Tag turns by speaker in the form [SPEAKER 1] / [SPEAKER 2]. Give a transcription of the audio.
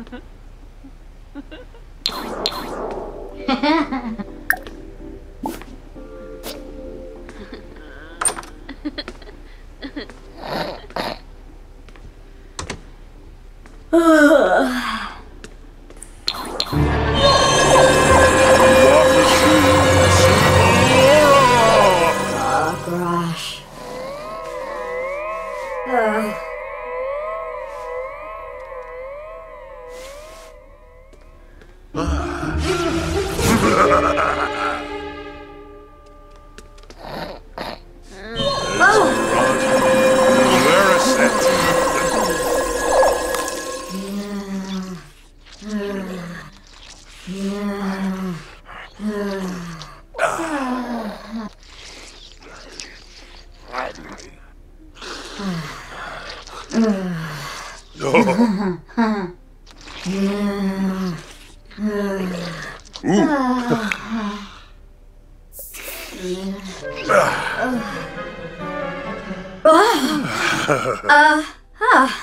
[SPEAKER 1] Oh. Ugh. Uh, huh. Of